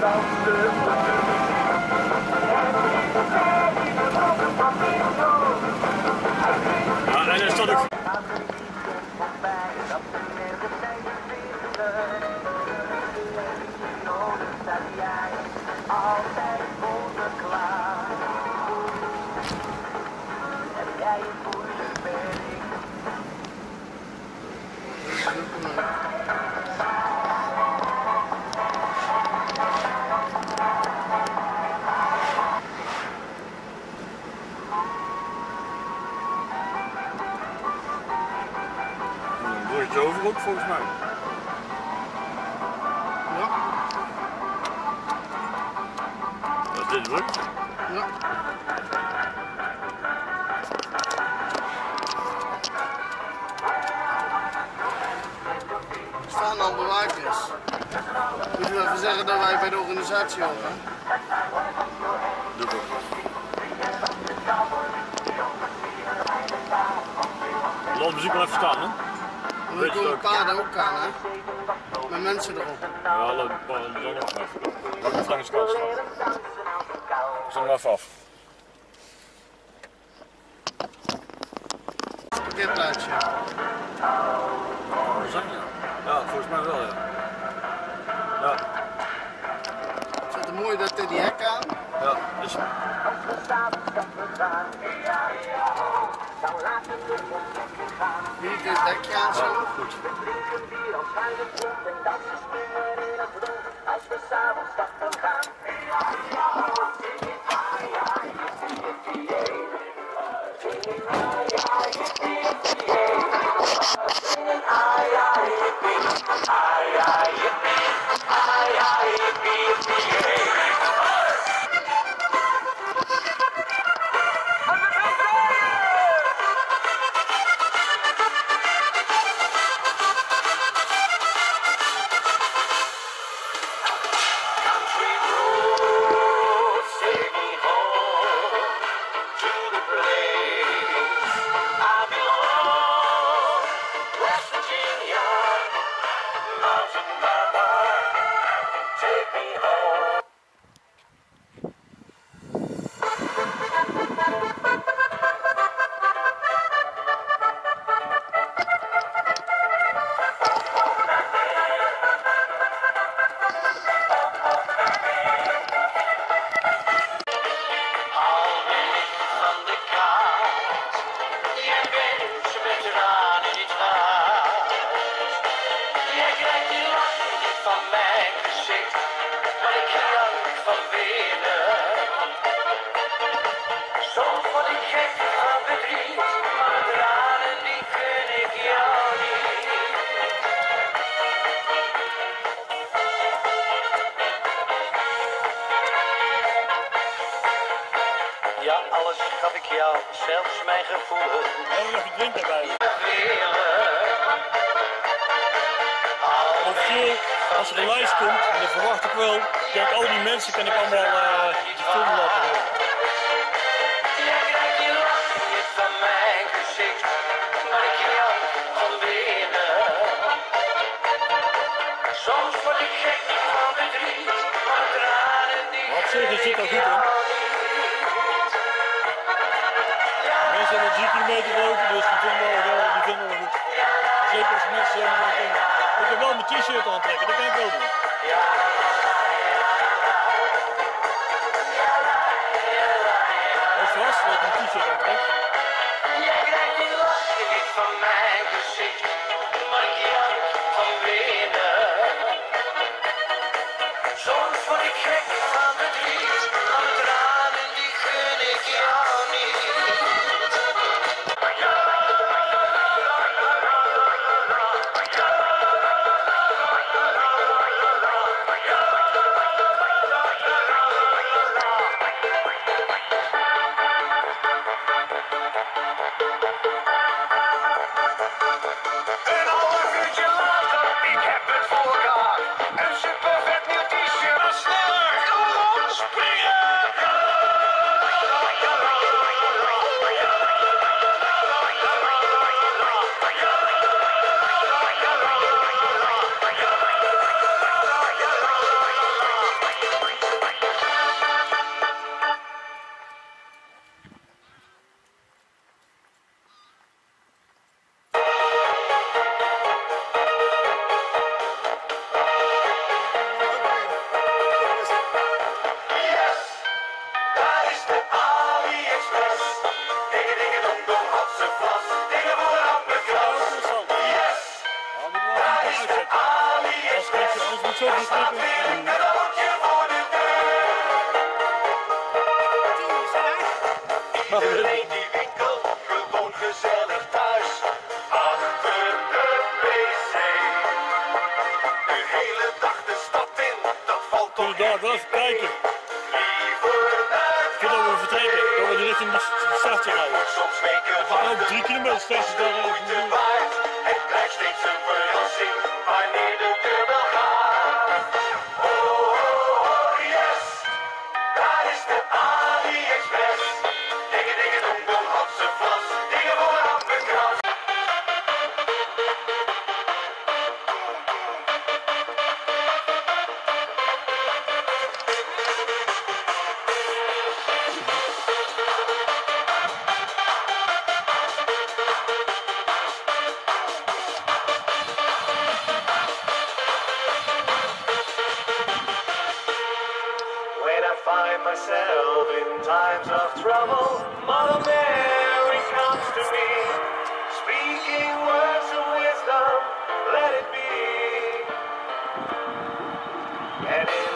Ja, en er staat ook volgens mij. Ja, Dat is dit brug. ja. Er staan al bewakers. Moeten we even zeggen dat wij bij de organisatie horen? Doe. Laat muziek wel even staan, hè? Komen ook. paarden ook aan, hè? Met mensen erop. Ja, laat dan ook langs kant staan. Zet hem even af. Parkeerplaatsje. Zang ja. Ja, volgens mij wel, ja. Ja, Zet er mooi dat die hek aan. ja. Dus, Hier dit hekje aan zo. goed. Country als er een lijst komt, en dat verwacht ik wel, kijk, al die mensen kan ik allemaal eh de film laten horen. Zich is dit al goed, hè? Mensen hebben 10 kilometer lopen, dus die vinden vinden wel goed. Mensen zeggen, dat ik ik heb wel mijn t-shirt aantrekken, dat kan ik ook doen. Is vast, ik mijn t-shirt aantrek. Jij krijgt stadsrijders. Maar ook drie kilometer stadsrijders. Eh, Het steeds een verrassing wanneer de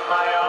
하여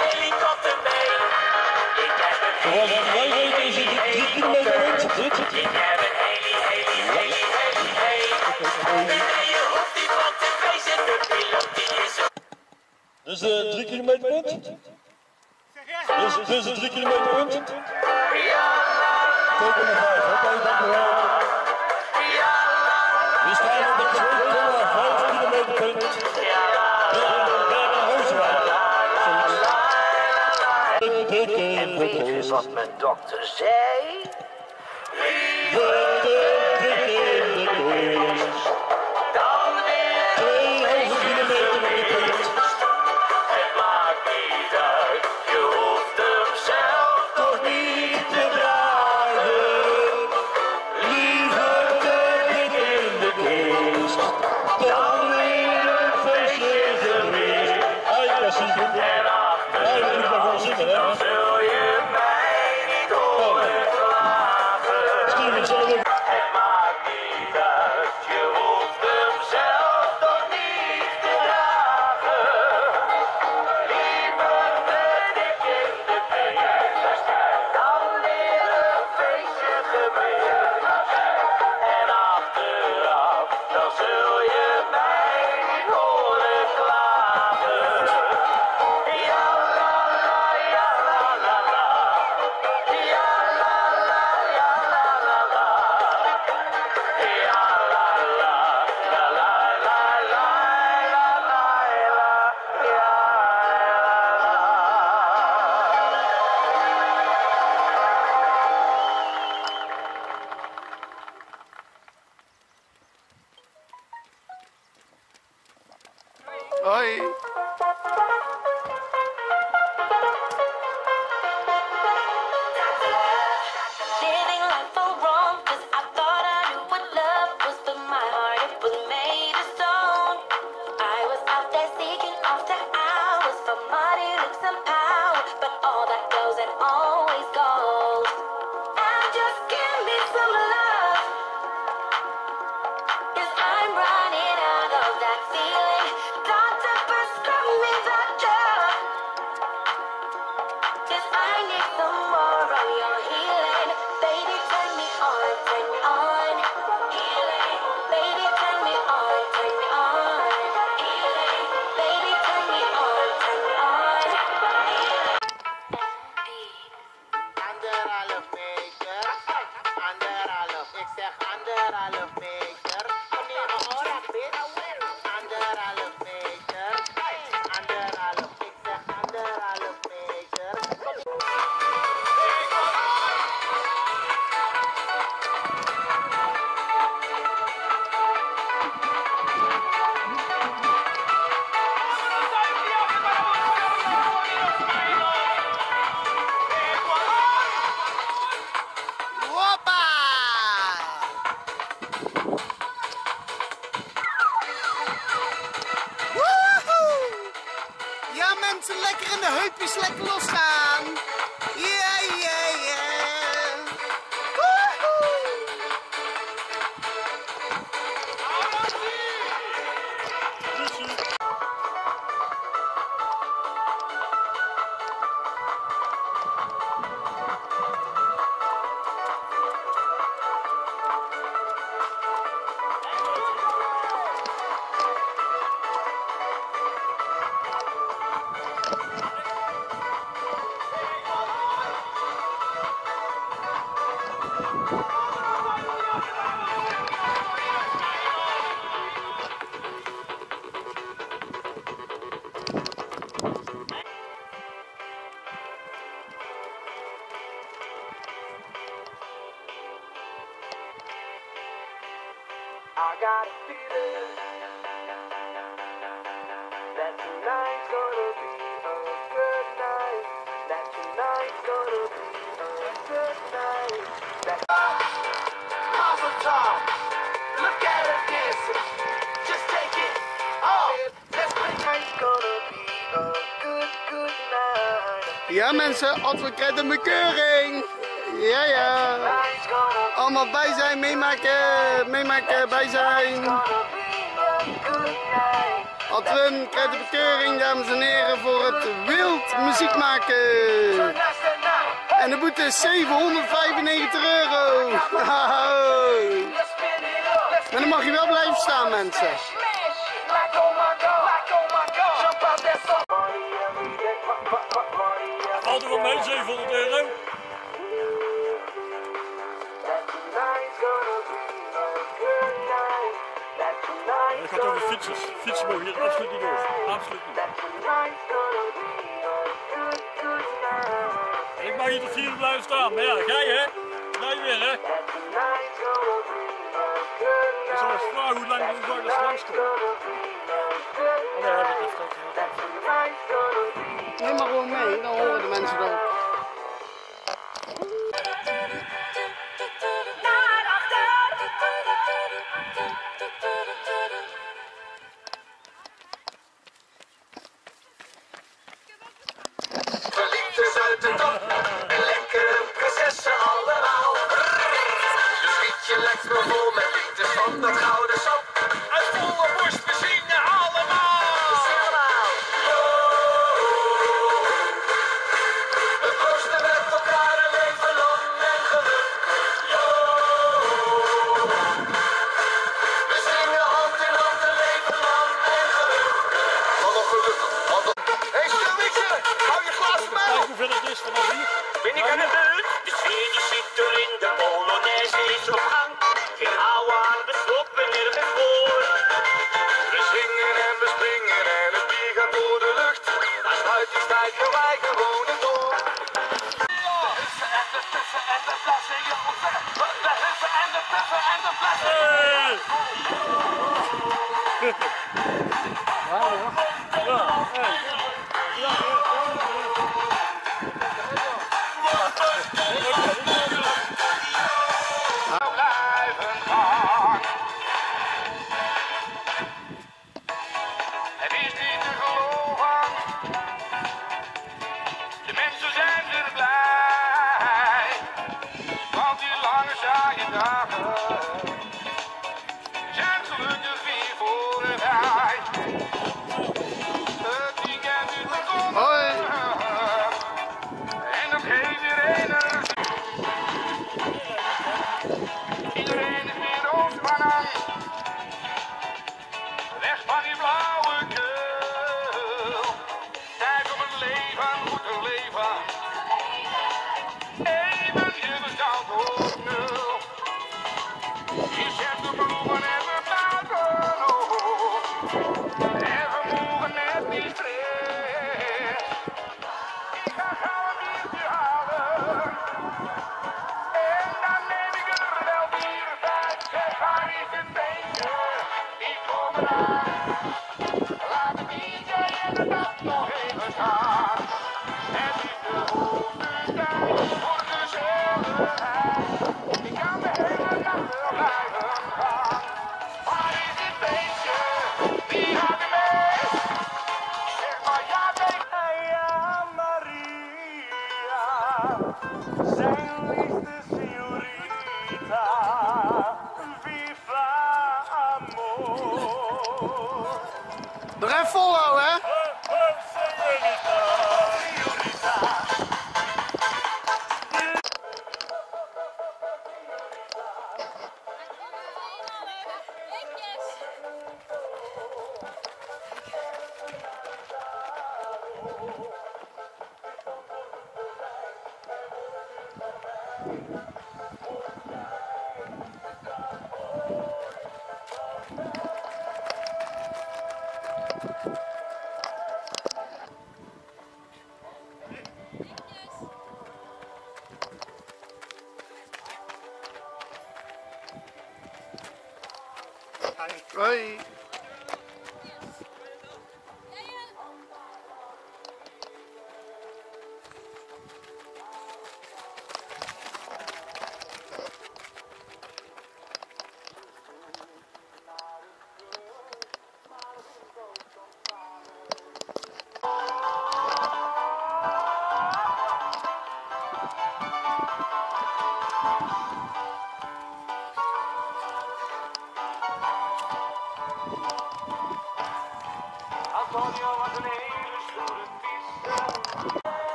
helikopter mee. Ik heb een kilometer. Ik heb een Heb je hoeft te en piloot is. Dus eh, een 3 kilometer punt? Dus, dus, dus een 3 kilometer punt? Ja, Teken oké. We staan op de 2,5 kilometer punt. And we do my doctor say. We will the. Ay. バトルを前に上げろ! mensen, advocaat de bekeuring. Ja, ja. Allemaal bij zijn, meemaken, meemaken, bij zijn. Adwin krijgt de bekeuring, dames en heren, voor het wild muziek maken. En de boete is 795 euro. En dan mag je wel blijven staan, mensen. fietsers. Fietsen mogen hier absoluut niet over. Absoluut niet. Ik mag hier tot hier blijven staan. Maar ja, ga je hè? Ga je weer hè? Ik zal eens vragen hoe lang de dag langs komt.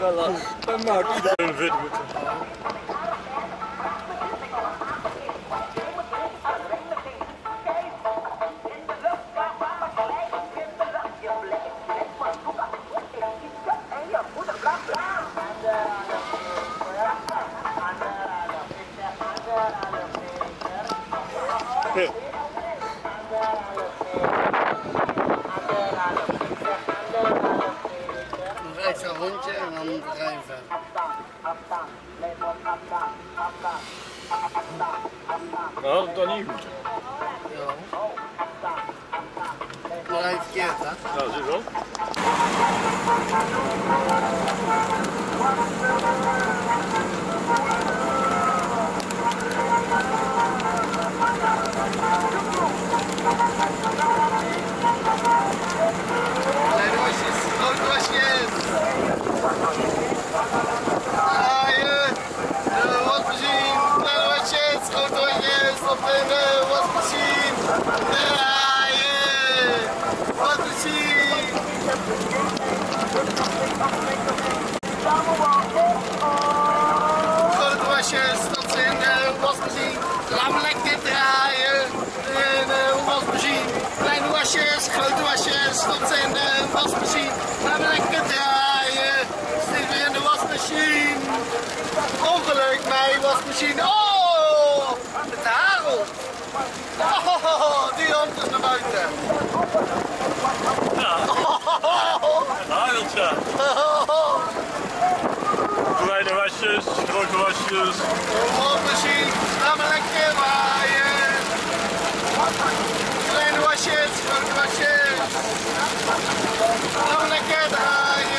Valla ben mi hakikaten verdim. rondje en dan ga je verder. Dan niet goed. Oh, die hand is naar buiten. Ja. Een oh. Kleine wasjes, grote wasjes. Gewoon misschien, laat me lekker draaien. Kleine wasjes, grote wasjes. Laat me lekker draaien.